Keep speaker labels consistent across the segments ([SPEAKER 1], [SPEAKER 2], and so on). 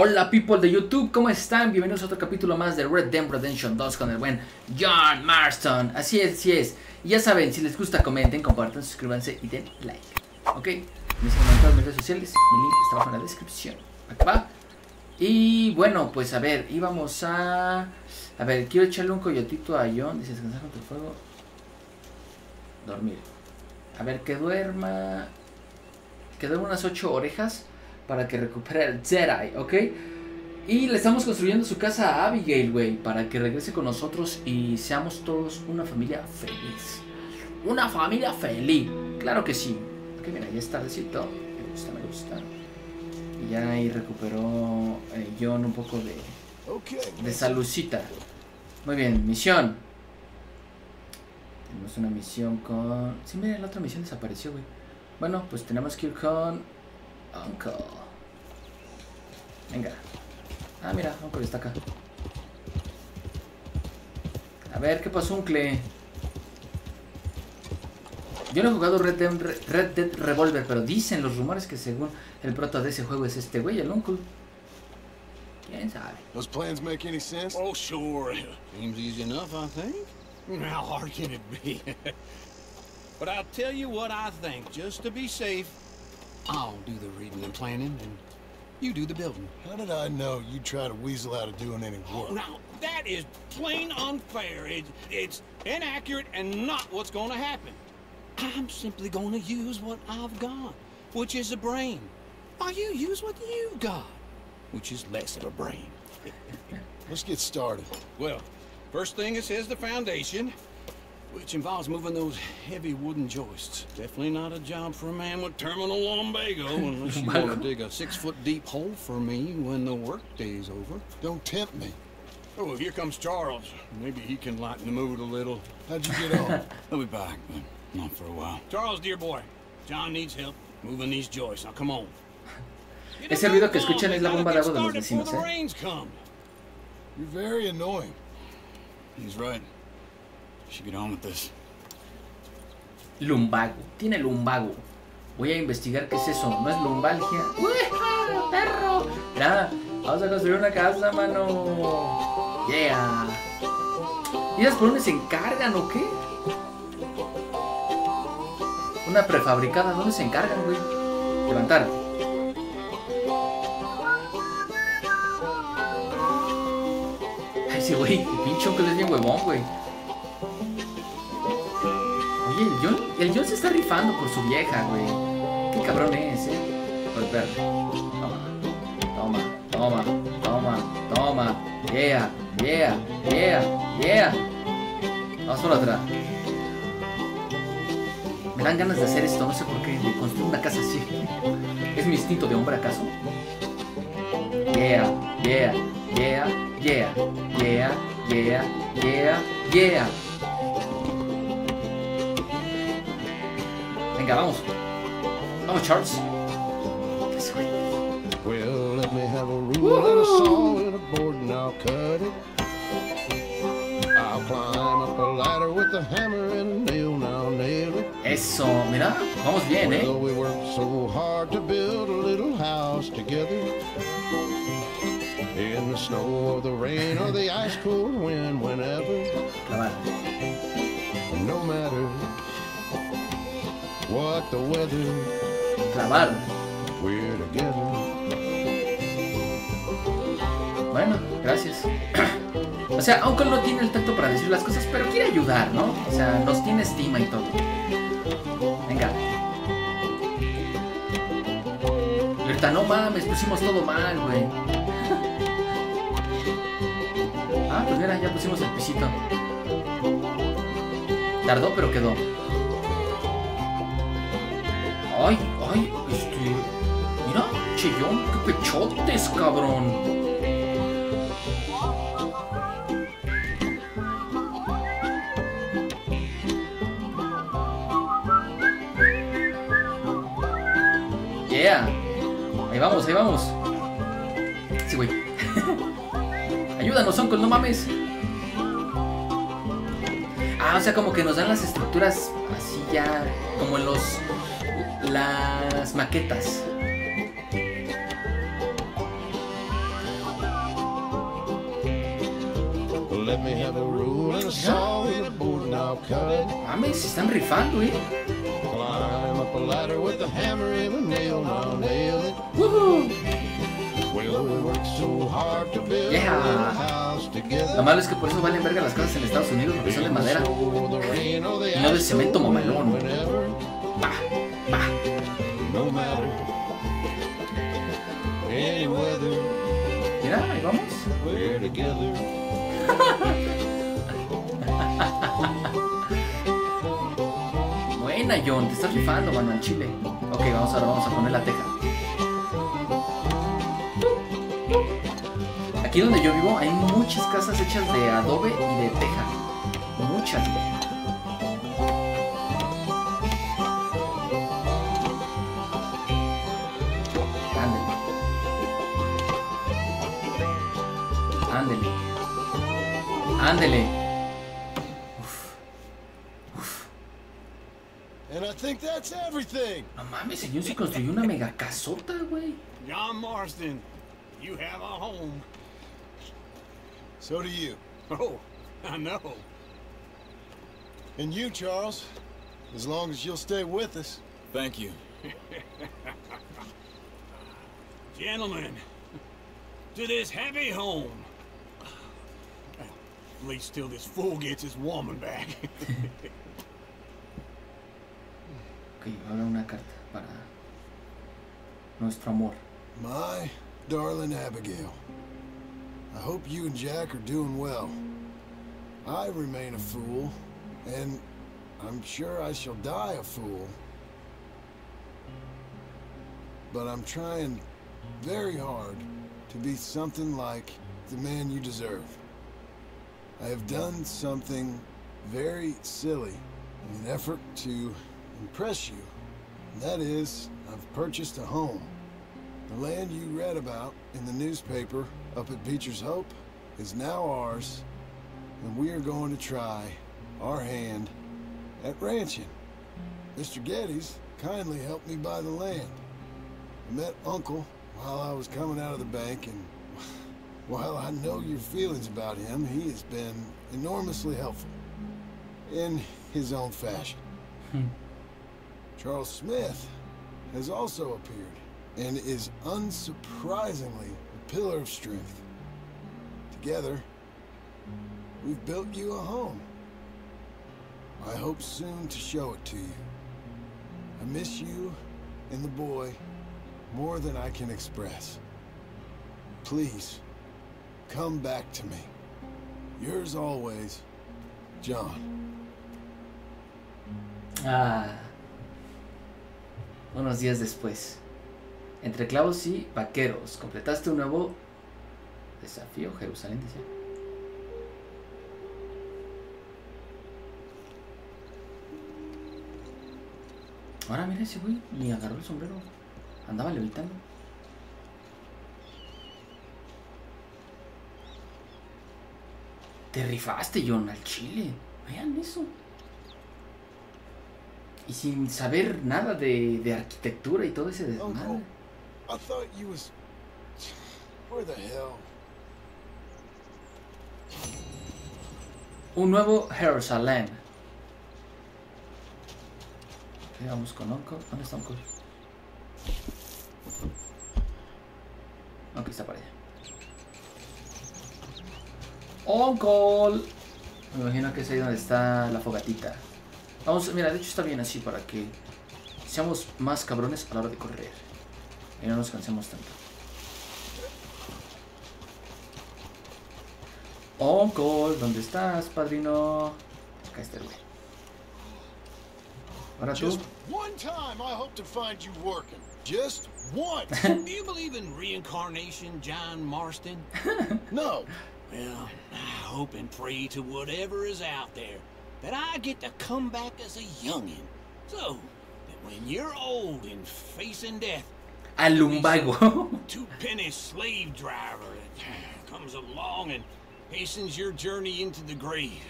[SPEAKER 1] Hola people de YouTube, ¿cómo están? Bienvenidos a otro capítulo más de Red Dead Redemption 2 con el buen John Marston. Así es, así es. Y ya saben, si les gusta comenten, compartan, suscríbanse y den like. ¿Ok? En todas mis redes sociales, mi link está abajo en la descripción. Acá va. Y bueno, pues a ver, íbamos a... A ver, quiero echarle un coyotito a John. Dice, descansar contra el fuego. Dormir. A ver, que duerma... Que duerma unas 8 orejas para que recupere el Jedi, ¿ok? Y le estamos construyendo su casa a Abigail, güey, para que regrese con nosotros y seamos todos una familia feliz. Una familia feliz, claro que sí. Ok, mira, ya está tardecito. Me gusta, me gusta. Y ya ahí recuperó eh, John un poco de, de saludcita. Muy bien, misión. Tenemos una misión con... Sí, mira, la otra misión desapareció, güey. Bueno, pues tenemos que ir con Uncle. Venga. Ah, mira, Uncle está acá. A ver, ¿qué pasó, Uncle? Yo no he jugado Red Dead, Red Dead Revolver, pero dicen los rumores que según el prota de ese juego es este güey, el Uncle. ¿Quién sabe?
[SPEAKER 2] Those plans make any sense?
[SPEAKER 3] Oh, sure. Seems easy enough, I think. How hard can it be? but I'll tell you what I think, just to be safe. I'll do the reading and planning, and you do the building.
[SPEAKER 2] How did I know you'd try to weasel out of doing any work?
[SPEAKER 3] Now, that is plain unfair. It, it's inaccurate and not what's going to happen. I'm simply going to use what I've got, which is a brain. While you use what you've got, which is less of a brain.
[SPEAKER 2] Let's get started.
[SPEAKER 3] Well, first thing it says the foundation, which involves moving those heavy wooden joists. Definitely not a job for a man with terminal lumbago unless you want to dig a six-foot deep hole for me when the workday's over.
[SPEAKER 2] Don't tempt me.
[SPEAKER 3] Oh, here comes Charles. Maybe he can lighten the mood a little.
[SPEAKER 2] How'd you get on?
[SPEAKER 3] I'll be back, but not for a while. Charles, dear boy, John needs help moving these joists. Now, come on. Get
[SPEAKER 1] Ese ruido que escuchan es la bomba de agua de los
[SPEAKER 3] get started
[SPEAKER 1] vecinos,
[SPEAKER 3] the
[SPEAKER 1] ¿eh?
[SPEAKER 3] rains come.
[SPEAKER 2] You're very annoying.
[SPEAKER 3] He's right.
[SPEAKER 1] Lumbago. Tiene lumbago. Voy a investigar qué es eso. ¿No es lumbalgia? ¡Ueja, perro! Mira, vamos a construir una casa, mano. Yeah. ¿Y esas por dónde se encargan o qué? Una prefabricada, ¿dónde se encargan, güey? Levantar. Ay, ese güey, el pinche que es bien huevón, güey. El John, se está rifando por su vieja, güey. Qué cabrón es, eh. Golpear. Toma, toma, toma, toma, toma. Yeah, yeah, yeah, yeah. Vamos por atrás. Me dan ganas de hacer esto, no sé por qué, de construir una casa así. ¿Es mi instinto de hombre acaso? Yeah, yeah, yeah, yeah, yeah, yeah, yeah, yeah. Venga, vamos. Vamos, Charles.
[SPEAKER 4] Well, let me have a rule and a saw and a board and I'll cut it. I'll climb up a ladder with a hammer and a nail, now nail it.
[SPEAKER 1] Eso, mira, vamos bien, eh.
[SPEAKER 4] we worked so hard to build a little house together. In the snow or the rain or the ice cold wind, whenever, no matter what the weather, we're together.
[SPEAKER 1] Bueno, gracias. O sea, Uncle no tiene el tacto para decir las cosas, pero quiere ayudar, ¿no? O sea, nos tiene estima y todo. Venga. Ahorita, no mames, pusimos todo mal, güey. Ah, pues mira, ya pusimos el pisito. Tardó, pero quedó. Ay, ay, este. Mira, chillón, qué pechotes, cabrón. Yeah. Ahí vamos, ahí vamos. Sí, güey. Ayúdanos, Uncle, no mames. Ah, o sea, como que nos dan las estructuras así ya, como en los las maquetas. Mames, se están rifando, eh. Yeah. Lo malo es que por eso valen verga las casas en Estados Unidos porque son de madera
[SPEAKER 4] y
[SPEAKER 1] no de cemento mamalón. Bah, bah.
[SPEAKER 4] No matter any weather,
[SPEAKER 1] Mira, ahí vamos.
[SPEAKER 4] we're together.
[SPEAKER 1] Buena, John, te estás rifando, mano, al chile. Ok, vamos ahora, vamos a poner la teja. Aquí donde yo vivo hay muchas casas hechas de adobe y de teja. Muchas. Ándele. Ándele.
[SPEAKER 2] And I think that's everything.
[SPEAKER 1] No mames, señor, se construyó una mega casota, güey.
[SPEAKER 3] John Marston, you have a home.
[SPEAKER 2] So do you.
[SPEAKER 3] Oh, I know.
[SPEAKER 2] And you, Charles. As long as you'll stay with us.
[SPEAKER 3] Thank you. Gentlemen, to this happy home. At least till this fool gets his woman back.
[SPEAKER 1] Ok, ahora una carta para nuestro amor.
[SPEAKER 2] My darling Abigail. I hope you and Jack are doing well. I remain a fool, and I'm sure I shall die a fool. But I'm trying very hard to be something like the man you deserve. I have done something very silly in an effort to impress you. And that is, I've purchased a home. The land you read about in the newspaper up at Beecher's Hope is now ours, and we are going to try our hand at ranching. Mr. Geddes kindly helped me buy the land. I met Uncle while I was coming out of the bank, and while I know your feelings about him, he has been enormously helpful in his own fashion. Hmm. Charles Smith has also appeared and is unsurprisingly a pillar of strength. Together, we've built you a home. I hope soon to show it to you. I miss you and the boy more than I can express. Please, come back to me. Yours always, John.
[SPEAKER 1] Ah. Unos días después. Entre clavos y vaqueros. Completaste un nuevo desafío, Jerusalén, decía. Ahora mira ese güey, ni agarró el sombrero. Andaba levitando. Te rifaste, John, al chile. Vean eso. Y sin saber nada de, de arquitectura y todo ese desmadre.
[SPEAKER 2] I thought you was. Where the hell?
[SPEAKER 1] Un nuevo Jerusalén. Vamos con Uncle. ¿Dónde está Uncle? Ok, está para allá. Uncle. Me imagino que es ahí donde está la fogatita. Vamos, mira, de hecho está bien así para que seamos más cabrones a la hora de correr. Y no nos cansemos tanto. Uncle, ¿dónde estás, padrino? Acá está el güey. Ahora tú.
[SPEAKER 2] Just one time I hope to find you working. Just once.
[SPEAKER 3] Do you believe in reincarnation, John Marston?
[SPEAKER 2] no.
[SPEAKER 3] Well, I hope and pray to whatever is out there that I get to come back as a youngin'. So that when you're old and facing death,
[SPEAKER 1] Al lumbago.
[SPEAKER 3] two penny slave driver that comes along and hastens your journey into the grave.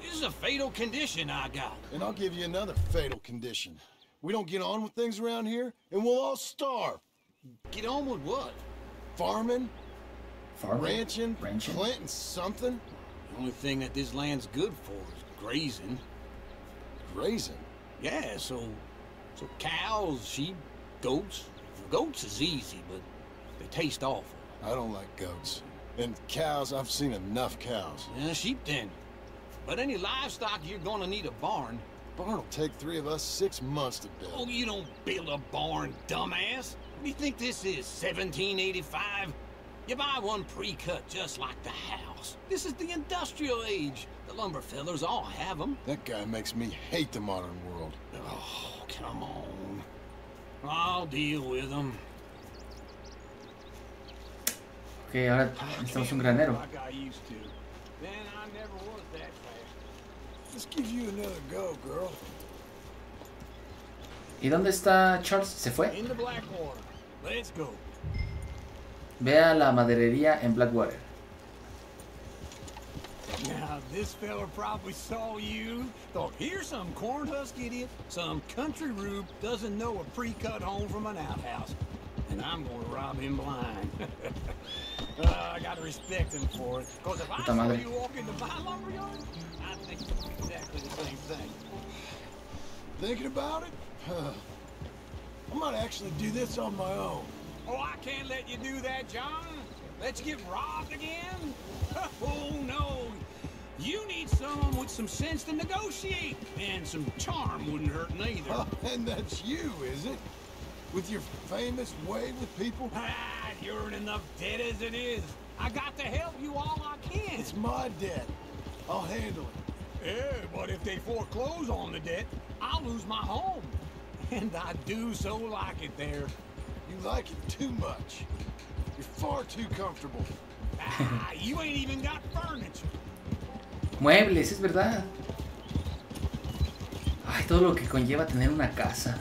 [SPEAKER 3] This is a fatal condition I got.
[SPEAKER 2] And I'll give you another fatal condition. We don't get on with things around here, and we'll all starve.
[SPEAKER 3] Get on with what?
[SPEAKER 2] Farming,
[SPEAKER 1] Farming.
[SPEAKER 2] ranching,
[SPEAKER 1] Ranching.
[SPEAKER 2] planting something.
[SPEAKER 3] The only thing that this land's good for is grazing.
[SPEAKER 2] Grazing?
[SPEAKER 3] Yeah, so so cows, sheep, goats. Goats is easy, but they taste awful.
[SPEAKER 2] I don't like goats. And cows, I've seen enough cows.
[SPEAKER 3] Yeah, sheep then. But any livestock, you're gonna need a barn.
[SPEAKER 2] Barn will take three of us six months to build.
[SPEAKER 3] Oh, you don't build a barn, dumbass. What do you think this is, 1785? You buy one pre-cut just like the house. This is the industrial age. The lumber fellers all have them.
[SPEAKER 2] That guy makes me hate the modern world.
[SPEAKER 3] Oh, come on. I'll deal with them.
[SPEAKER 1] Ok, ahora necesitamos un granero.
[SPEAKER 3] Like I used to. Then I never was that fast.
[SPEAKER 2] Let's give you another go, girl.
[SPEAKER 1] ¿Y dónde está Charles? ¿Se fue?
[SPEAKER 3] In the Blackwater. Let's go.
[SPEAKER 1] Ve a la maderería en Blackwater.
[SPEAKER 3] Now, this fella probably saw you. Thought, here's some corn husk idiot, some country rube doesn't know a pre-cut home from an outhouse. And I'm gonna rob him blind. uh, I gotta respect him for it. Cause if I saw
[SPEAKER 1] madre.
[SPEAKER 3] you walk into my lumberyard, I'd think exactly the same thing.
[SPEAKER 2] Thinking about it? Huh. I might actually do this on my own.
[SPEAKER 3] Oh, I can't let you do that, John. Let you get robbed again? Oh, no. You need someone with some sense to negotiate. And some charm wouldn't hurt neither.
[SPEAKER 2] And that's you, is it? With your famous way with people?
[SPEAKER 3] Ah, you're in enough debt as it is. I got to help you all I can.
[SPEAKER 2] It's my debt. I'll handle it.
[SPEAKER 3] Yeah, but if they foreclose on the debt, I'll lose my home. And I do so like it there.
[SPEAKER 2] You like it too much. You're far too comfortable.
[SPEAKER 3] Ah, you ain't even got furniture.
[SPEAKER 1] Muebles, es verdad. Ay, todo lo que conlleva tener una casa.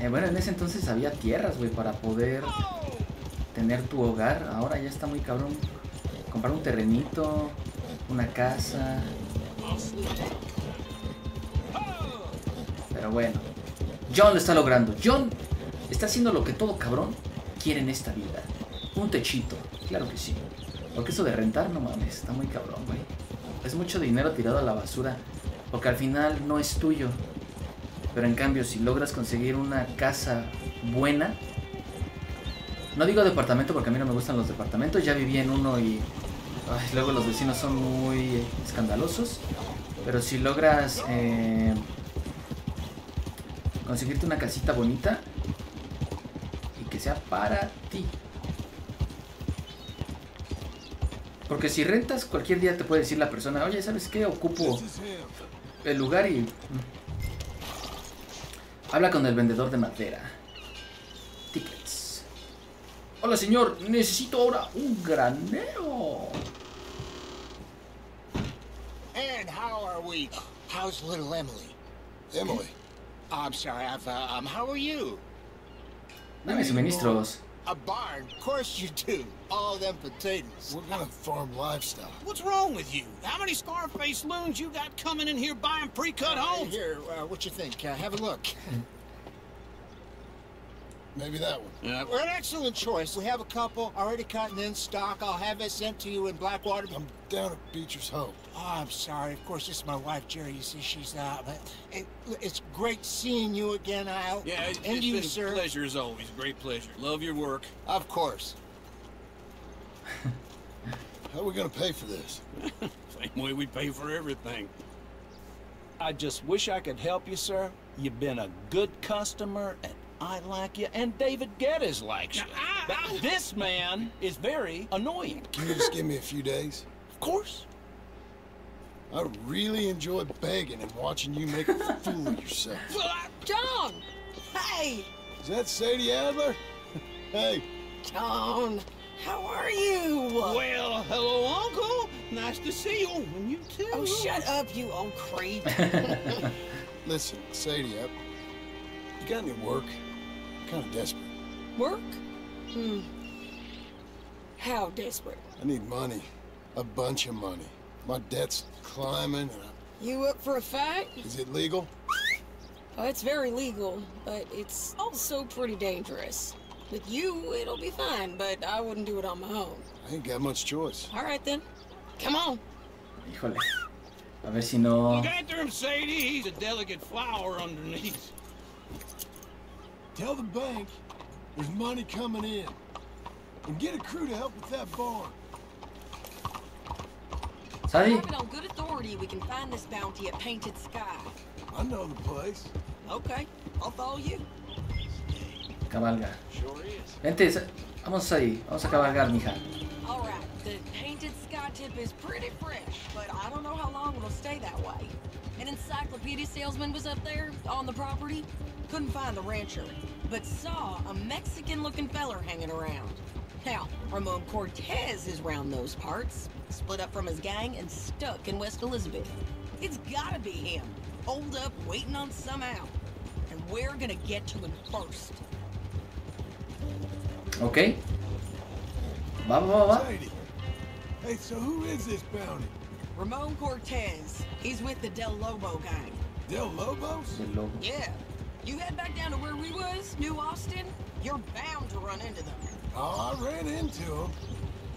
[SPEAKER 1] Eh, bueno, en ese entonces había tierras, güey, para poder tener tu hogar. Ahora ya está muy cabrón. Comprar un terrenito, una casa. Pero bueno, John lo está logrando. John está haciendo lo que todo cabrón quiere en esta vida. Un techito, claro que sí. Porque eso de rentar, no mames, está muy cabrón, güey. Es mucho dinero tirado a la basura. Porque al final no es tuyo. Pero en cambio, si logras conseguir una casa buena. No digo departamento porque a mí no me gustan los departamentos. Ya viví en uno y luego los vecinos son muy escandalosos. Pero si logras eh, conseguirte una casita bonita y que sea para ti. Porque si rentas, cualquier día te puede decir la persona, oye, ¿sabes qué? Ocupo el lugar y... Habla con el vendedor de madera. Tickets. Hola señor, necesito ahora un granero.
[SPEAKER 5] And how are we? How's little Emily?
[SPEAKER 2] Emily.
[SPEAKER 5] I'm sorry, I've, uh, um, how are you?
[SPEAKER 1] Dame suministros.
[SPEAKER 5] A barn, of course you do. All them potatoes.
[SPEAKER 2] We're gonna farm livestock.
[SPEAKER 3] What's wrong with you? How many Scarface loons you got coming in here buying pre-cut
[SPEAKER 5] Uh,
[SPEAKER 3] homes?
[SPEAKER 5] here, uh, what you think? Uh, have a look.
[SPEAKER 2] Maybe that one.
[SPEAKER 3] Yeah.
[SPEAKER 5] We're an excellent choice. We have a couple already cut and in stock. I'll have it sent to you in Blackwater.
[SPEAKER 2] I'm down at Beecher's Hope.
[SPEAKER 5] Oh, I'm sorry. Of course, this is my wife, Jerry. You see, she's out. But it, it's great seeing you again, Al.
[SPEAKER 3] yeah, it's,
[SPEAKER 5] and
[SPEAKER 3] it's
[SPEAKER 5] you,
[SPEAKER 3] been
[SPEAKER 5] sir.
[SPEAKER 3] a pleasure as always. Great pleasure. Love your work.
[SPEAKER 5] Of course.
[SPEAKER 2] How are we gonna pay for this?
[SPEAKER 3] Same way we pay for everything.
[SPEAKER 6] I just wish I could help you, sir. You've been a good customer, and I like you, and David Geddes likes you.
[SPEAKER 3] Now, I-
[SPEAKER 6] But
[SPEAKER 3] I-
[SPEAKER 6] this man is very annoying.
[SPEAKER 2] Can you just give me a few days?
[SPEAKER 6] Of course.
[SPEAKER 2] I really enjoy begging and watching you make a fool of yourself.
[SPEAKER 3] Well, I,
[SPEAKER 7] John! Hey!
[SPEAKER 2] Is that Sadie Adler? hey,
[SPEAKER 7] John! How are you?
[SPEAKER 3] well, hello, Uncle. Nice to see you. And you too.
[SPEAKER 7] Oh, shut up, you old creep.
[SPEAKER 2] listen, Sadie, I, you got any work? I'm kind of desperate.
[SPEAKER 7] Work? Hmm. How desperate?
[SPEAKER 2] I need money. A bunch of money. My debt's climbing, and I,
[SPEAKER 7] You up for a fight?
[SPEAKER 2] is it legal?
[SPEAKER 7] Oh, it's very legal, but it's also pretty dangerous. With you, it'll be fine, but I wouldn't do it on my own.
[SPEAKER 2] I ain't got much choice.
[SPEAKER 7] All right then. Come on.
[SPEAKER 1] Híjole. A ver si no.
[SPEAKER 3] Look after him, Sadie. He's a delicate flower underneath.
[SPEAKER 2] Tell the bank there's money coming in. And get a crew to help with that barn.
[SPEAKER 7] I
[SPEAKER 1] Sadie.
[SPEAKER 7] have it on good authority we can find this bounty at Painted Sky.
[SPEAKER 2] I know the place.
[SPEAKER 7] Okay, I'll follow you.
[SPEAKER 1] Cabalga.
[SPEAKER 3] Sure is.
[SPEAKER 1] Vente, vamos ahí. Vamos a cabalgar, mija.
[SPEAKER 7] All right, the Painted Sky tip is pretty fresh, but I don't know how long it'll stay that way. An encyclopedia salesman was up there on the property. Couldn't find the rancher, but saw a Mexican-looking feller hanging around. Now, Ramon Cortez is round those parts, split up from his gang and stuck in West Elizabeth. It's gotta be him, holed up, waiting on some out. And we're gonna get to him first.
[SPEAKER 1] Ok. Va, va, va, va.
[SPEAKER 2] Hey, so who is this bounty?
[SPEAKER 7] Ramon Cortez. He's with the Del Lobo gang.
[SPEAKER 2] Del Lobos?
[SPEAKER 1] Del lobo.
[SPEAKER 7] Yeah. You head back down to where we was, New Austin, you're bound to run into them.
[SPEAKER 2] Oh, I ran into them.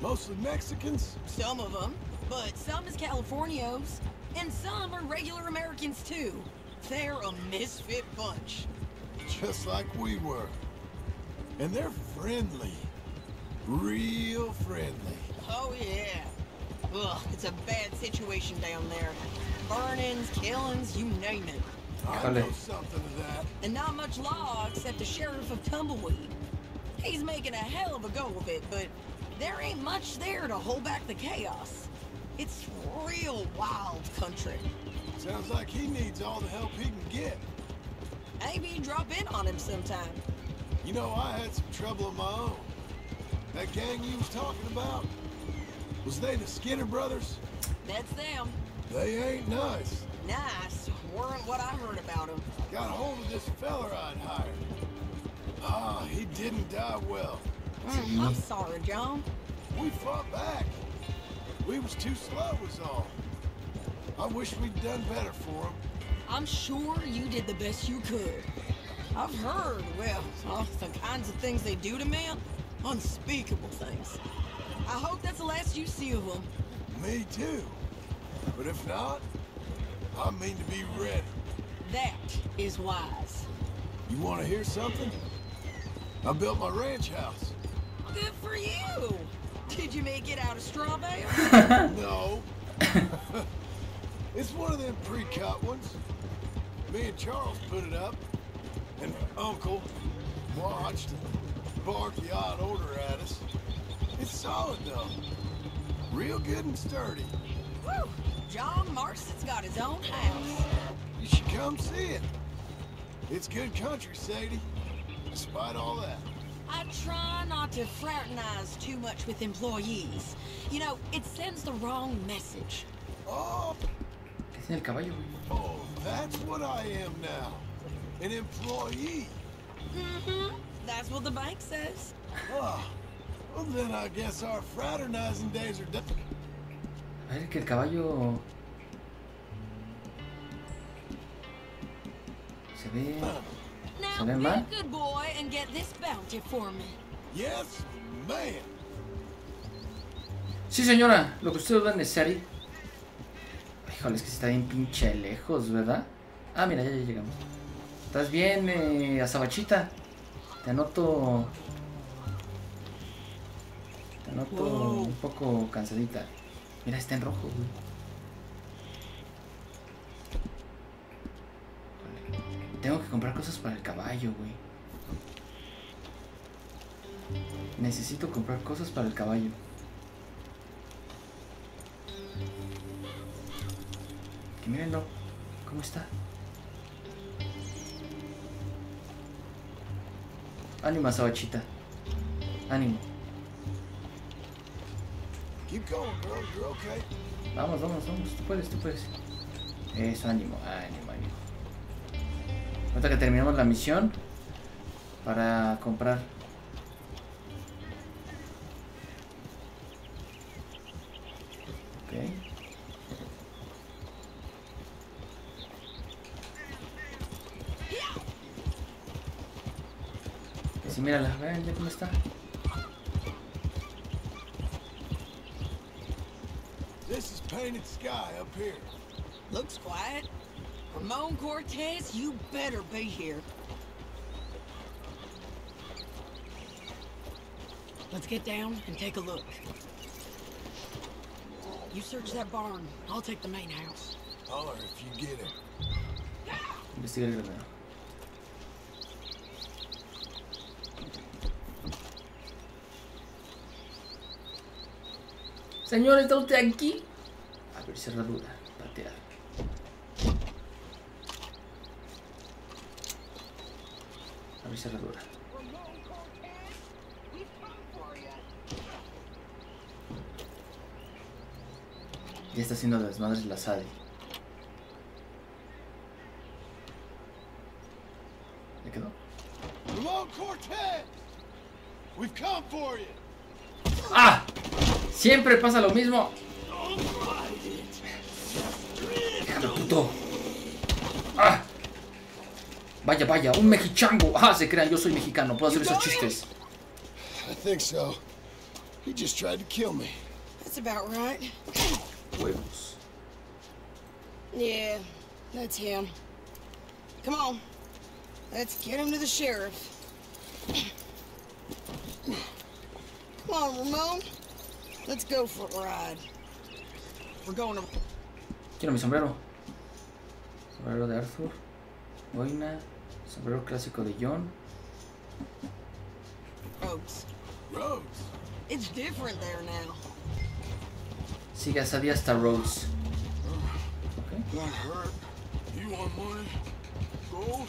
[SPEAKER 2] Mostly Mexicans.
[SPEAKER 7] Some of them, but some is Californios, and some are regular Americans too. They're a misfit bunch.
[SPEAKER 2] Just like we were. And they're friendly. Real friendly.
[SPEAKER 7] Oh yeah. Ugh, it's a bad situation down there. Burnings, killings, you name it.
[SPEAKER 2] I know something of that.
[SPEAKER 7] And not much law except the sheriff of Tumbleweed. He's making a hell of a go of it, but there ain't much there to hold back the chaos. It's real wild country.
[SPEAKER 2] Sounds like he needs all the help he can get.
[SPEAKER 7] Maybe drop in on him sometime.
[SPEAKER 2] You know, I had some trouble of my own. That gang you was talking about, was they the Skinner brothers?
[SPEAKER 7] That's them.
[SPEAKER 2] They ain't nice.
[SPEAKER 7] Nice. Weren't what I heard about him.
[SPEAKER 2] Got a hold of this feller I'd hired. Ah, he didn't die well.
[SPEAKER 7] Mm, I'm sorry, John.
[SPEAKER 2] We fought back. We was too slow was all. I wish we'd done better for him.
[SPEAKER 7] I'm sure you did the best you could. I've heard, well, all the kinds of things they do to men. Unspeakable things. I hope that's the last you see of them.
[SPEAKER 2] Me too. But if not, I mean to be ready.
[SPEAKER 7] That is wise.
[SPEAKER 2] You want to hear something? I built my ranch house.
[SPEAKER 7] Good for you. Did you make it out of straw bale?
[SPEAKER 2] No. it's one of them pre-cut ones. Me and Charles put it up, and Uncle watched and barked the odd order at us. It's solid though. Real good and sturdy.
[SPEAKER 7] Woo! John Marston's got his own house.
[SPEAKER 2] You should come see it. It's good country, Sadie. Despite all that.
[SPEAKER 7] I try not to fraternize too much with employees. You know, it sends the wrong message.
[SPEAKER 2] Oh,
[SPEAKER 1] ¿Qué tiene el caballo,
[SPEAKER 2] oh, that's what I am now. An employee.
[SPEAKER 7] Mm-hmm. That's what the bank says.
[SPEAKER 2] Ah, well then I guess our fraternizing days are done.
[SPEAKER 1] A ver, que el caballo. Se ve. Se ve mal.
[SPEAKER 7] a good boy and get this bounty for me.
[SPEAKER 2] Yes, man.
[SPEAKER 1] Sí, señora, lo que usted duda es necesario. Híjole, es que está bien pinche lejos, ¿verdad? Ah, mira, ya, ya llegamos. ¿Estás bien, eh, Azabachita? Te anoto. Te anoto un poco cansadita. Mira, está en rojo, güey. Tengo que comprar cosas para el caballo, güey. Necesito comprar cosas para el caballo. Que mírenlo. ¿Cómo está? Ánimo, Sabachita. Ánimo.
[SPEAKER 2] Okay.
[SPEAKER 1] Vamos, vamos, vamos. Tú puedes, tú puedes. Eso, ánimo, ánimo, ánimo. Ahorita que terminamos la misión para comprar. Ok. ¿Qué es Sí, mírala, ven, ya cómo está.
[SPEAKER 2] This is painted sky up here.
[SPEAKER 7] Looks quiet. Ramon Cortez, you better be here. Let's get down and take a look. You search that barn. I'll take the main house.
[SPEAKER 2] Holler if you get it.
[SPEAKER 1] Investiga el Señor, ¿está usted aquí? Abrir cerradura. Patear. Abrir cerradura. Ya está haciendo las madres la Sadi. ¿Le quedó?
[SPEAKER 2] Ramon Cortez! We've come for you!
[SPEAKER 1] ¡Ah! Siempre pasa lo mismo. Déjalo, puto. ¡Ah! Vaya, vaya, un mexichango. Ah, se crean, yo soy mexicano, puedo hacer esos chistes.
[SPEAKER 2] I think so. He just tried to kill me.
[SPEAKER 7] That's about right.
[SPEAKER 1] Huevos.
[SPEAKER 7] Yeah, that's him. Come on. Let's get him to the sheriff. Come on, Ramon. Let's go for a ride. We're going to...
[SPEAKER 1] Quiero mi sombrero. Sombrero de Arthur. Boina. Sombrero clásico de John.
[SPEAKER 7] Rhodes.
[SPEAKER 2] Rhodes!
[SPEAKER 7] It's different there now.
[SPEAKER 1] Sigue a Sadie hasta Rhodes. Ok.
[SPEAKER 2] Got hurt. You want money? Gold?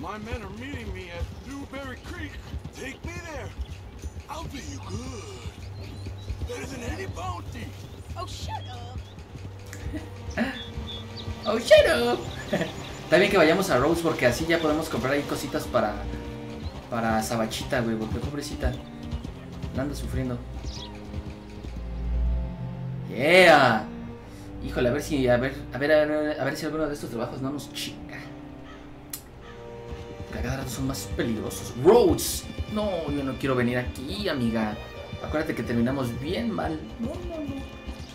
[SPEAKER 2] My men are meeting me at Dewberry Creek. Take me there. I'll pay you good.
[SPEAKER 7] Oh, shut up.
[SPEAKER 1] Oh, shut up. Está bien que vayamos a Rose porque así ya podemos comprar ahí cositas para. Para Sabachita, güey, porque pobrecita. La anda sufriendo. Yeah. Híjole, a ver si. A ver, a ver, a ver, a ver si alguno de estos trabajos no nos chinga. Que cada rato son más peligrosos. Rhodes. No, yo no quiero venir aquí, amiga. Acuérdate que terminamos bien mal. No, no, no.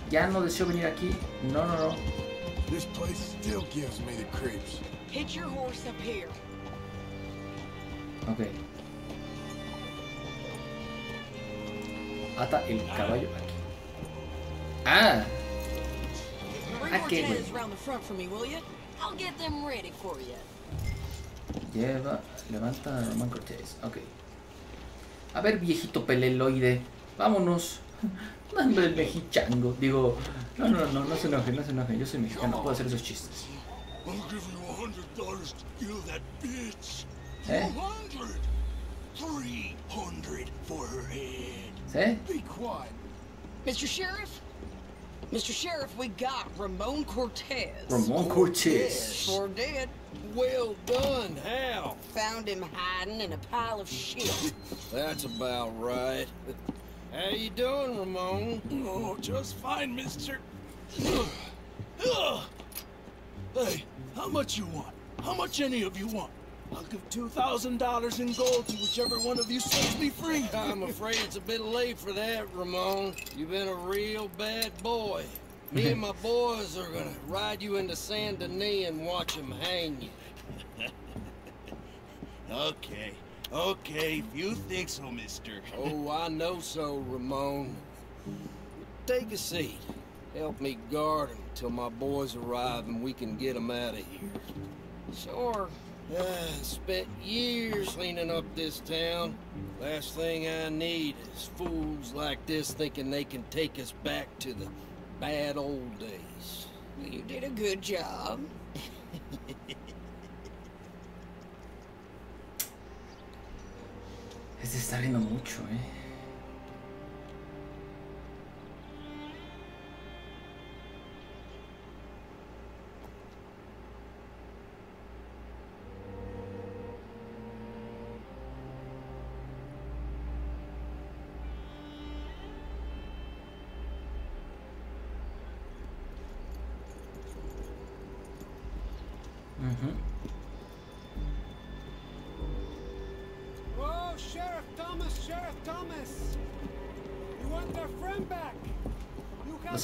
[SPEAKER 1] Ya no deseo venir aquí. No, no, no.
[SPEAKER 2] This place still gives me the creeps.
[SPEAKER 7] Hitch your horse up here.
[SPEAKER 1] Ok. Ata el caballo aquí. Ah,
[SPEAKER 7] Bring
[SPEAKER 1] Ah, qué
[SPEAKER 7] Cortez
[SPEAKER 1] bueno.
[SPEAKER 7] around the front for me, will you? I'll get them ready for you.
[SPEAKER 1] lleva, levanta a Roman Cortés. Ok. A ver, viejito peleloide. Vámonos. Hombre, el mexichango. Digo, no, no, no, no se enoje, no se enoje. Yo soy mexicano, puedo hacer esos chistes.
[SPEAKER 2] I'll give you a hundred dollars to kill that bitch.
[SPEAKER 1] ¿Eh? ¿Sí?
[SPEAKER 2] Be quiet.
[SPEAKER 7] Mr. Sheriff? Mr. Sheriff, we got Ramon Cortez.
[SPEAKER 1] Ramon Cortés.
[SPEAKER 7] Sure did.
[SPEAKER 6] Well done, Hal.
[SPEAKER 7] Found him hiding in a pile of shit.
[SPEAKER 6] That's about right. How you doing, Ramon?
[SPEAKER 2] Oh, just fine, mister.
[SPEAKER 6] Hey, how much you want? How much any of you want? I'll give two thousand dollars in gold to whichever one of you sets me free.
[SPEAKER 8] I'm afraid it's a bit late for that, Ramon. You've been a real bad boy. Me and my boys are gonna ride you into Saint Denis and watch him hang you.
[SPEAKER 3] Okay, okay, if you think so, mister.
[SPEAKER 8] Oh, I know so, Ramon. Take a seat. Help me guard him till my boys arrive and we can get him out of here.
[SPEAKER 7] Sure.
[SPEAKER 8] Ah, spent years cleaning up this town. Last thing I need is fools like this thinking they can take us back to the bad old days.
[SPEAKER 7] You did a good job.
[SPEAKER 1] Este está riendo mucho, eh.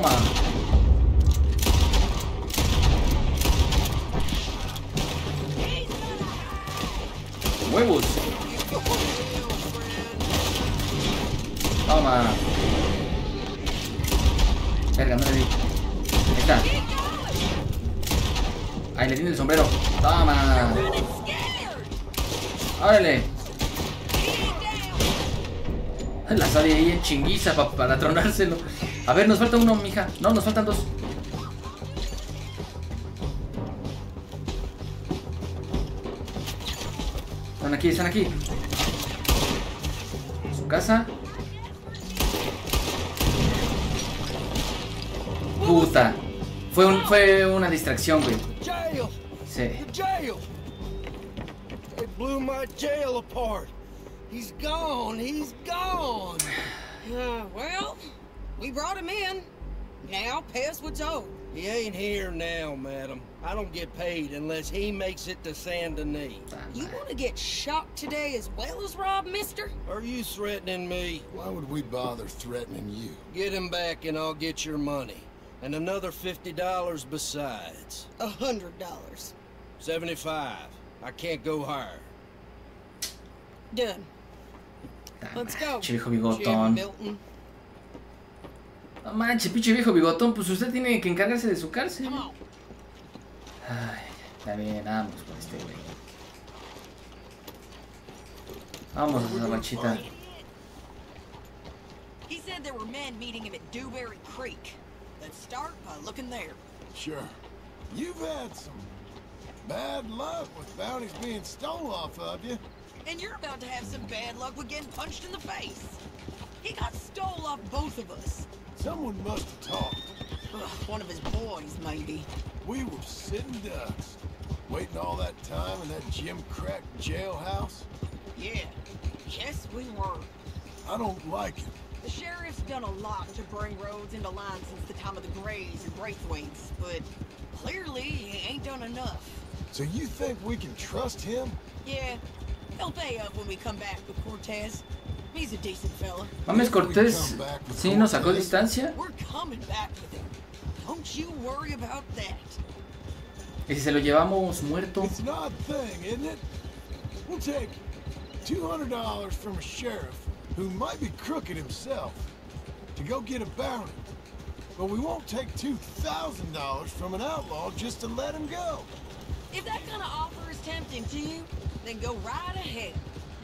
[SPEAKER 1] Toma. ¡Huevos! Toma. Verga, no le di. Ahí está. Ahí le tiene el sombrero. Toma. Órale. La sabía ahí en chinguiza pa- para tronárselo. A ver, nos falta uno, mija. No, nos faltan dos. Están aquí, están aquí. Su casa. Puta. Fue, un- fue una distracción, güey. Sí.
[SPEAKER 8] Jail! They blew my jail apart. He's gone. He's gone.
[SPEAKER 7] Uh, well, we brought him in. Now, pay us what's owed.
[SPEAKER 8] He ain't here now, madam. I don't get paid unless he makes it to Saint Denis.
[SPEAKER 7] You want to get shot today as well as Rob, mister?
[SPEAKER 8] Are you threatening me?
[SPEAKER 2] Why would we bother threatening you?
[SPEAKER 8] Get him back and I'll get your money. And another $50 besides.
[SPEAKER 7] A hundred dollars.
[SPEAKER 8] 75. I can't go higher.
[SPEAKER 7] Done. Let's go.
[SPEAKER 1] Che viejo
[SPEAKER 7] Jim
[SPEAKER 1] bigotón.
[SPEAKER 7] Milton.
[SPEAKER 1] No manches, pinche viejo bigotón. Pues usted tiene que encargarse de su cárcel. Ay, está bien, vamos con este güey. Vamos a esa manchita.
[SPEAKER 7] He said there were men meeting him at Dewberry Creek. Let's start by looking there.
[SPEAKER 2] Sure. You've had some bad luck with bounties being stole off of you.
[SPEAKER 7] And you're about to have some bad luck with getting punched in the face. He got stole off both of us.
[SPEAKER 2] Someone must have talked.
[SPEAKER 7] Ugh, one of his boys, maybe.
[SPEAKER 2] We were sitting ducks, waiting all that time in that Jim Crack jailhouse.
[SPEAKER 7] Yeah. Yes, we were.
[SPEAKER 2] I don't like it.
[SPEAKER 7] The sheriff's done a lot to bring roads into line since the time of the Greys and Braithwaites, but clearly he ain't done enough.
[SPEAKER 2] So you think we can trust him?
[SPEAKER 7] Yeah, he'll pay up when we come back with Cortez. He's a decent fella.
[SPEAKER 1] Mames Cortés, sí nos sacó distancia.
[SPEAKER 7] We're coming back with him. Don't you worry about that.
[SPEAKER 1] Y si se lo llevamos muerto.
[SPEAKER 2] It's an odd thing, isn't it? We'll take $200 from a sheriff who might be crooked himself to go get a bounty. But we won't take $2,000 from an outlaw just to let him go.
[SPEAKER 7] If that kind of offer is tempting to you, then go right ahead.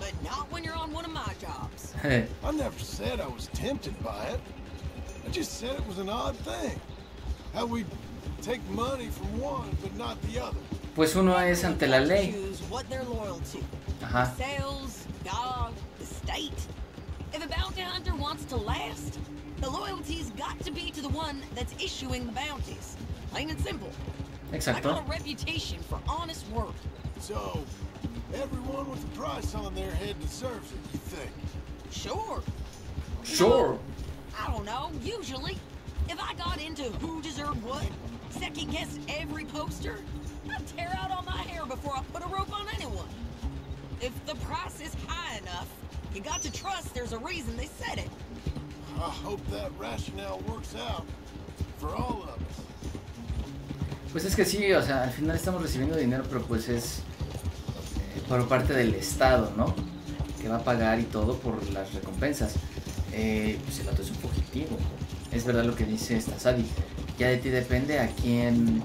[SPEAKER 7] But not when you're on one of my jobs. Hey.
[SPEAKER 2] I never said I was tempted by it. I just said it was an odd thing. How we take money from one but not the other.
[SPEAKER 1] Pues uno es ante la ley.
[SPEAKER 7] Choose what they're loyal to.
[SPEAKER 1] Ajá.
[SPEAKER 7] Themselves, God, the state. If a bounty hunter wants to last, the loyalty's got to be to the one that's issuing the bounties. Plain and simple. Exacto. I got a reputation for honest work.
[SPEAKER 2] So, everyone with a price on their head deserves it, you think?
[SPEAKER 7] Sure.
[SPEAKER 1] Sure.
[SPEAKER 7] I don't know, usually. If I got into who deserved what, second guessed every poster, I'd tear out all my hair before I put a rope on anyone. If the price is high enough, you got to trust there's a reason they said it.
[SPEAKER 2] I hope that rationale works out for all of us.
[SPEAKER 1] Pues es que sí, o sea, al final estamos recibiendo dinero, pero pues es por parte del Estado, ¿no? Que va a pagar y todo por las recompensas. Eh, pues el otro es un fugitivo. Es verdad lo que dice esta Sadie. Ya de ti depende a quién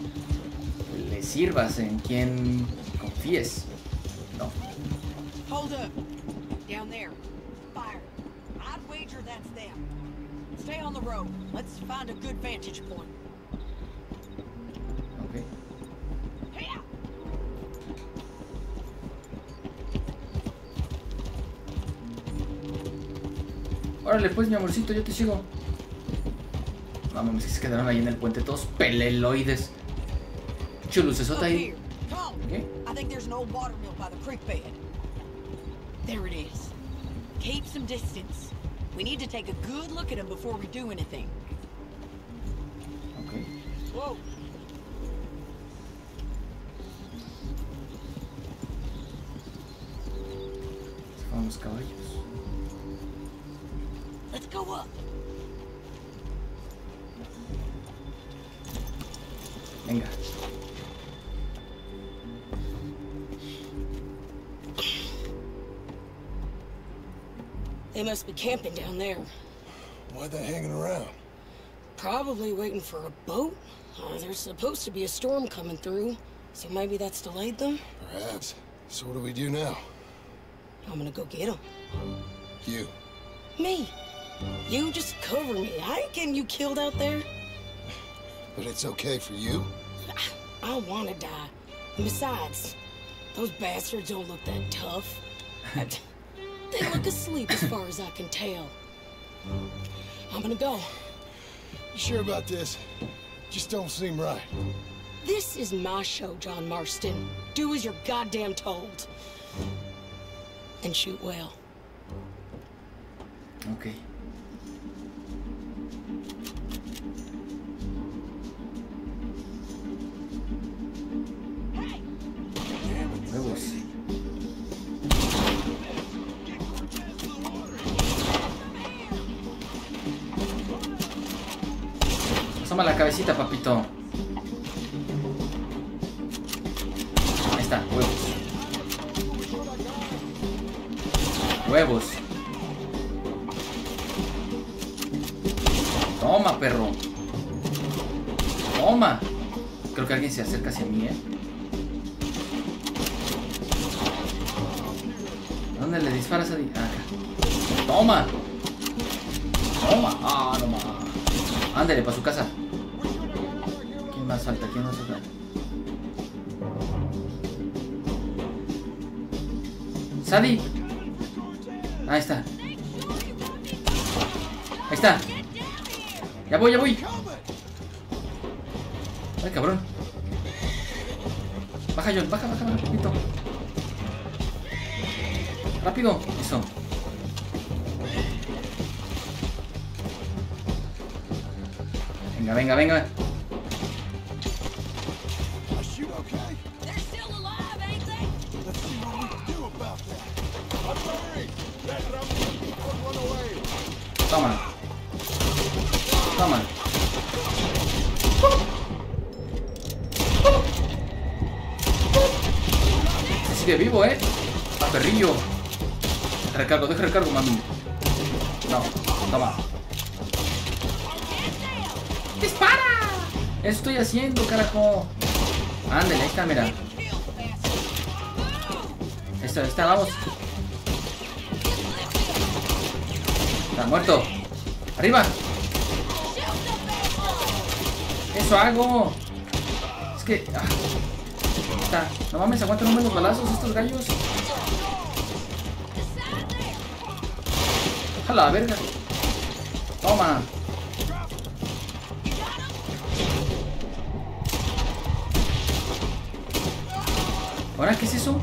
[SPEAKER 1] le sirvas, en quién confíes, ¿no?
[SPEAKER 7] Hold up. Down there. Fire. I'd wager that's them. Stay on the road. Let's find a good vantage point.
[SPEAKER 1] Órale, pues, mi amorcito, yo te sigo. No mames, que se quedaron ahí en el puente todos peleloides. Chulucesota ahí. ¿Qué?
[SPEAKER 9] I think there's an old water mill by the creek bed. There it is. Keep some distance. We need to take a good look at him before we do anything.
[SPEAKER 1] Ok.
[SPEAKER 9] Whoa.
[SPEAKER 1] Se fueron
[SPEAKER 7] must be camping down there.
[SPEAKER 2] Why they hanging around?
[SPEAKER 7] Probably waiting for a boat. Uh, there's supposed to be a storm coming through, so maybe that's delayed them.
[SPEAKER 2] Perhaps. So what do we do now?
[SPEAKER 7] I'm gonna go get them.
[SPEAKER 2] You.
[SPEAKER 7] Me. You just cover me. I ain't getting you killed out there.
[SPEAKER 2] But it's okay for you?
[SPEAKER 7] I don't want to die. And besides, those bastards don't look that tough. they look asleep as far as I can tell. I'm gonna go.
[SPEAKER 2] You sure about this? Just don't seem right.
[SPEAKER 7] This is my show, John Marston. Do as you're goddamn told. And shoot well.
[SPEAKER 1] Ok. Asoma la cabecita, papito. Ahí está, huevos. Huevos. Toma, perro. Toma. Creo que alguien se acerca hacia mí, ¿eh? ¿Dónde le disparas a di- ah, acá. Toma. Toma. Ah, no más. Ándale, para su casa. ¿Quién más falta? ¿Quién más falta? Sadie. Ahí está. Ahí está. Ya voy, ya voy. Ay, cabrón. Baja, John, baja, baja, baja, rapidito. Rápido. Eso. Venga, venga, venga. Toma. Toma. Se sigue vivo, ¿eh? A perrillo. Recargo, deja recargo, mami. No, toma. ¡Dispara! Eso estoy haciendo, carajo. Ándale, ahí está, mira. Ahí está, vamos. Está muerto. ¡Arriba! ¡Eso hago! Es que. ah. Está. No mames, aguantan un buenos balazos estos gallos. ¡A la verga! Toma. ¿Ahora qué es eso?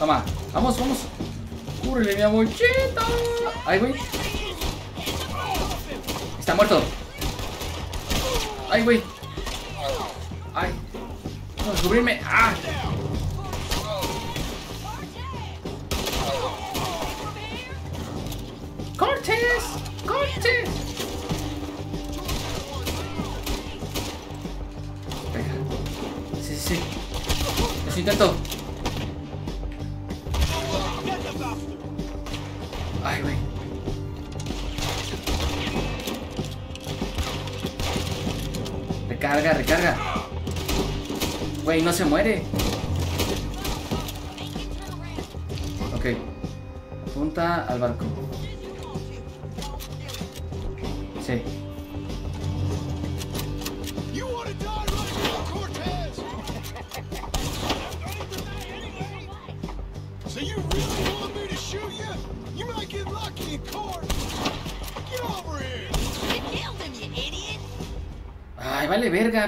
[SPEAKER 1] Toma, vamos, vamos. Cúrele, mi amorchito. Ay, güey. Está muerto. Ay, güey. Ay. Vamos a cubrirme. Ah. ¡Cortes! ¡Cortes! Venga. Sí, sí, sí. Eso intento. Recarga, recarga. Güey, no se muere. Ok. Apunta al barco.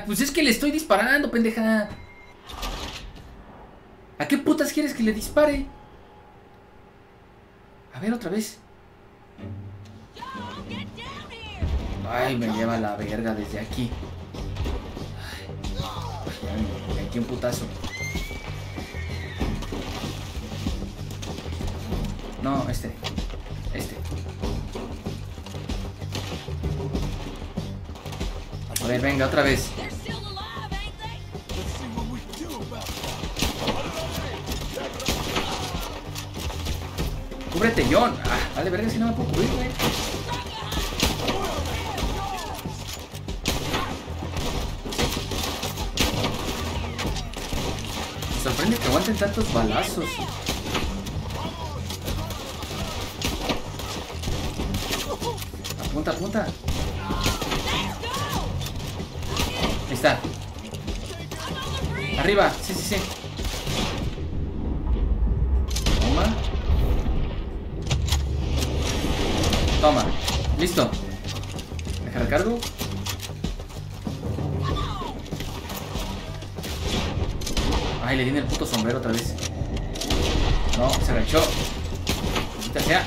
[SPEAKER 1] Pues es que le estoy disparando, pendeja. ¿A qué putas quieres que le dispare? A ver, otra vez. Ay, me lleva la verga desde aquí. Ay, me un putazo. No. Este. Venga, otra vez. Cúbrete, John. Ah, vale, verga, si no me puedo cubrir, güey. Sorprende que aguanten tantos balazos. Apunta, apunta. Arriba, sí, sí, sí. Toma. Toma. Listo. Dejar el cargo. Ay, le di en el puto sombrero otra vez. No, se agachó. Maldita sea.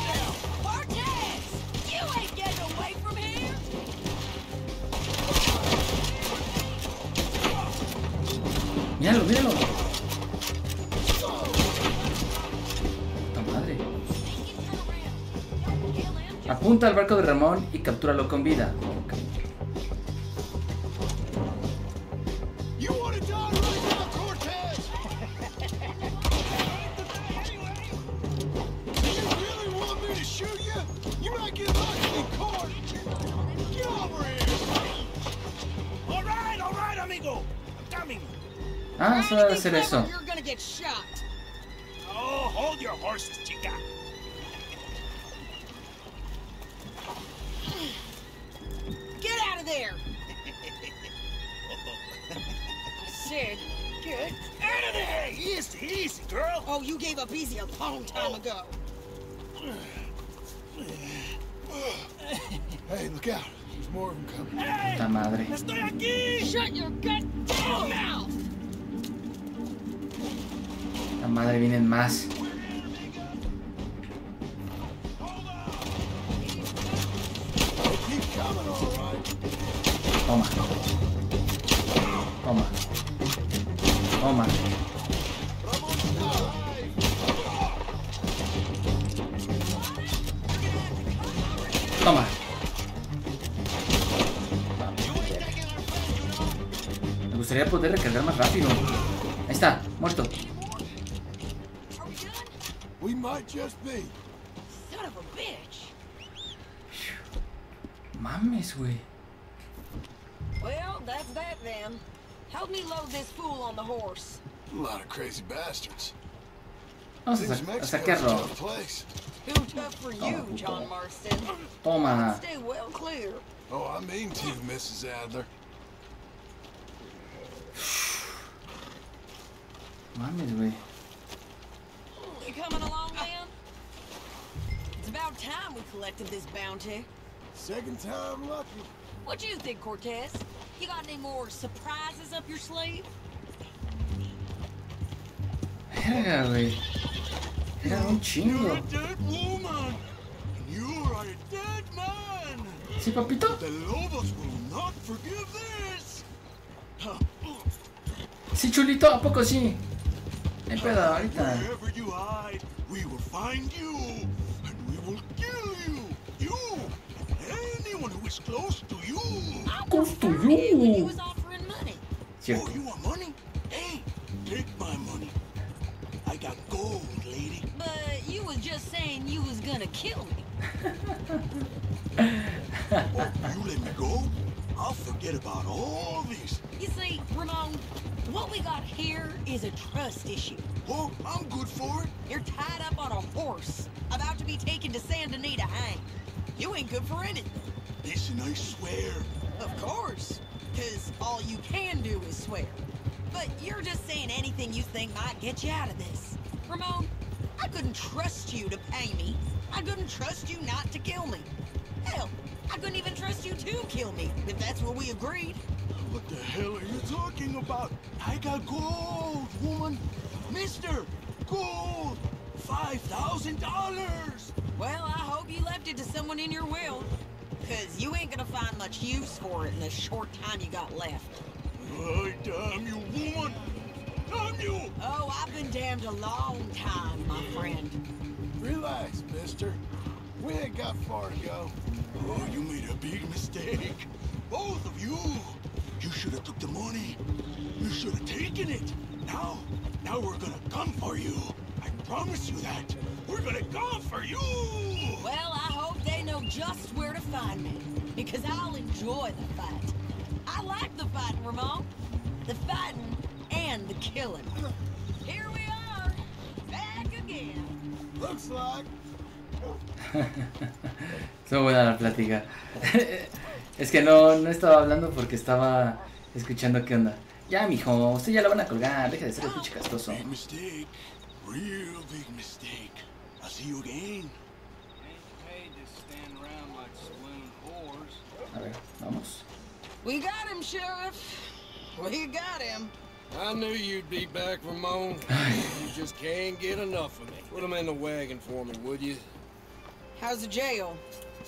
[SPEAKER 1] Apunta al barco de Ramón y captúralo con vida. Ok.
[SPEAKER 2] You want to die right now, Cortez? you
[SPEAKER 1] madre vienen más.
[SPEAKER 2] Might just be.
[SPEAKER 7] Son of a bitch.
[SPEAKER 1] Mames, güey.
[SPEAKER 7] Well, that's that then. Help me load this fool on the horse.
[SPEAKER 2] A lot of crazy bastards.
[SPEAKER 1] Vamos a,
[SPEAKER 2] Seems
[SPEAKER 1] sa- a sacarlo.
[SPEAKER 2] tough.
[SPEAKER 7] Too tough for you,
[SPEAKER 1] Oh,
[SPEAKER 7] John Marston.
[SPEAKER 1] Toma.
[SPEAKER 7] Stay well clear.
[SPEAKER 2] Oh, I mean to, Mrs. Adler.
[SPEAKER 1] Mames, güey.
[SPEAKER 7] You coming along, ah. man? about time we collected this bounty.
[SPEAKER 2] Second time lucky.
[SPEAKER 7] What do you think, Cortez? You got any more surprises up your sleeve?
[SPEAKER 6] Harry. Não tinha.
[SPEAKER 1] Sim, papito. Sì, Giulito, a poco sì. E però, ahorita.
[SPEAKER 6] Wherever you hide, we will find you. And anyone who is close to you.
[SPEAKER 1] Close to
[SPEAKER 7] you
[SPEAKER 1] you.
[SPEAKER 7] was offering money.
[SPEAKER 6] Oh, you want money? Hey,
[SPEAKER 3] Take my money. I got gold, lady.
[SPEAKER 7] But you was just saying you was gonna kill me.
[SPEAKER 3] Oh, you let me go? I'll forget about all this.
[SPEAKER 7] You see, Ramon, what we got here is a trust issue.
[SPEAKER 3] Oh, I'm good for it.
[SPEAKER 7] You're tied up on a horse, about to be taken to Saint Denis to hang. You ain't good for anything.
[SPEAKER 3] Listen, I swear.
[SPEAKER 7] Of course, because all you can do is swear. But you're just saying anything you think might get you out of this. Ramon, I couldn't trust you to pay me. I couldn't trust you not to kill me. Hell, I couldn't even trust you to kill me, if that's what we agreed.
[SPEAKER 3] What the hell are you talking about? I got gold, woman. Mister, gold. Five thousand dollars.
[SPEAKER 7] Well, I hope you left it to someone in your will. Because you ain't gonna find much use for it in the short time you got left.
[SPEAKER 3] I damn you, woman. Damn you.
[SPEAKER 7] Oh, I've been damned a long time, my friend.
[SPEAKER 2] Relax, mister. We ain't got far to go.
[SPEAKER 3] Oh, you made a big mistake. Both of you. You should have took the money. You should have taken it. Now, now we're gonna come for you. I promise you that. We're gonna come for you.
[SPEAKER 7] Well, I hope they know just where to find me. Because I'll enjoy the fight. I like the fighting, Ramon. The fighting and the killing. Here we are, back again.
[SPEAKER 2] Looks like
[SPEAKER 1] Estuvo buena la plática. es que no, no estaba hablando porque estaba escuchando qué onda. Ya, mijo, usted ya lo van a colgar. Deja de ser el pinche castoso.
[SPEAKER 3] Big mistake. Real big mistake. I'll see you again.
[SPEAKER 1] A ver, vamos.
[SPEAKER 7] We got him, Sheriff. We got him.
[SPEAKER 8] I knew you'd be back, Ramon. you just can't get enough of me. Put him in the wagon for me, would you?
[SPEAKER 7] How's the jail?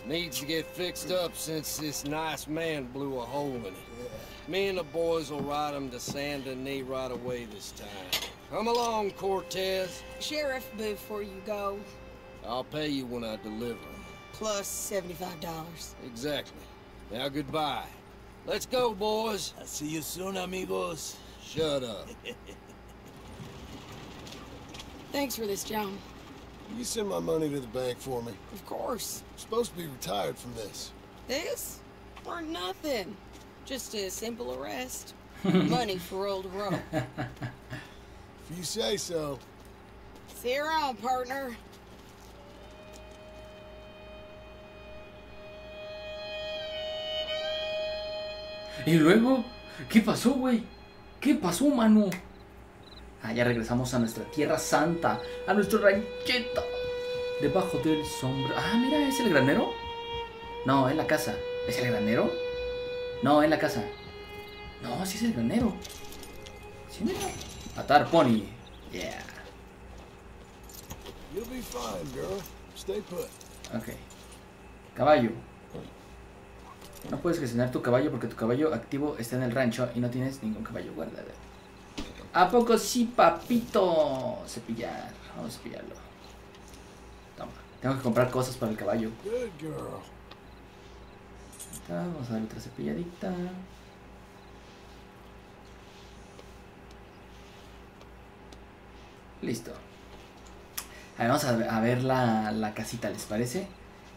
[SPEAKER 8] Needs to get fixed up since this nice man blew a hole in it. Me and the boys will ride him to San Denis right away this time. Come along, Cortez.
[SPEAKER 7] Sheriff, before you go,
[SPEAKER 8] I'll pay you when I deliver him.
[SPEAKER 7] plus $75.
[SPEAKER 8] Exactly. Now goodbye. Let's go, boys.
[SPEAKER 3] I'll see you soon, amigos.
[SPEAKER 8] Shut up.
[SPEAKER 10] Thanks for this, John.
[SPEAKER 2] you send my money to the bank for me.
[SPEAKER 10] Of course.
[SPEAKER 2] I'm supposed to be retired from this.
[SPEAKER 10] This? Or nothing. Just a simple arrest. Money for old Ro.
[SPEAKER 2] If you say so.
[SPEAKER 10] See you around, partner.
[SPEAKER 1] Y luego, ¿qué pasó, güey? ¿Qué pasó, mano? Ah, ya regresamos a nuestra tierra santa, a nuestro ranchito. Debajo del sombra. Ah, mira, ¿es el granero? No, es la casa. ¿Es el granero? No, es la casa. No, sí es el granero. Sí, mira. Atar pony. Yeah.
[SPEAKER 2] You'll be fine, girl. Stay put.
[SPEAKER 1] Ok. Caballo. No puedes gestionar tu caballo porque tu caballo activo está en el rancho y no tienes ningún caballo guardado. ¿A poco sí, papito? Cepillar. Vamos a cepillarlo. Toma. Tengo que comprar cosas para el caballo. Vamos a darle otra cepilladita. Listo. A ver, vamos a ver, la casita, ¿les parece?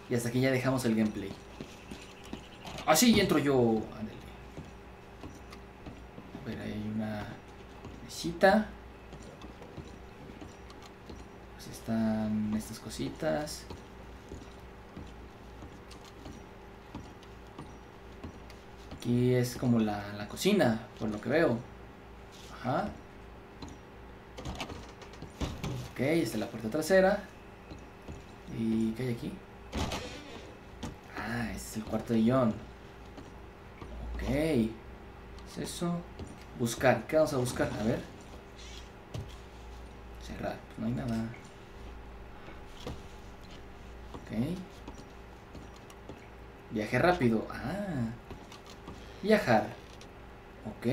[SPEAKER 1] Y hasta aquí ya dejamos el gameplay. Así entro yo. Ándale. A ver, ahí hay una mesita. Pues están estas cositas. Aquí es como la, la cocina, por lo que veo. Ajá. Ok, esta es la puerta trasera. ¿Y qué hay aquí? Ah, este es el cuarto de John. Ok. ¿Es eso? Buscar. ¿Qué vamos a buscar? A ver. Cerrar. Pues no hay nada. Ok. Viaje rápido. Ah. Viajar. Ok.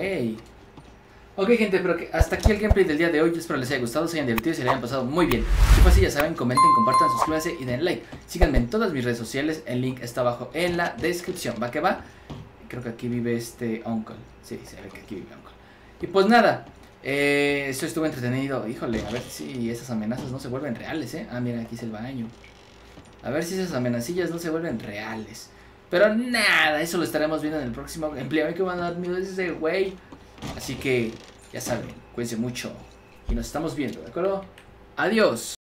[SPEAKER 1] Ok gente, pero que hasta aquí el gameplay del día de hoy. Espero les haya gustado, se hayan divertido y se le hayan pasado muy bien. Si fue así, ya saben, comenten, compartan, suscríbanse y den like. Síganme en todas mis redes sociales, el link está abajo en la descripción. ¿Va que va? Creo que aquí vive este Uncle. Sí, se ve que aquí vive Uncle. Y pues nada, Eh, esto estuvo entretenido. Híjole, a ver si esas amenazas no se vuelven reales, ¿eh? Ah, mira, aquí es el baño. A ver si esas amenacillas no se vuelven reales. Pero nada, eso lo estaremos viendo en el próximo empleo. que van a dar miedo ese güey. Así que, ya saben, cuídense mucho. Y nos estamos viendo, ¿de acuerdo? Adiós.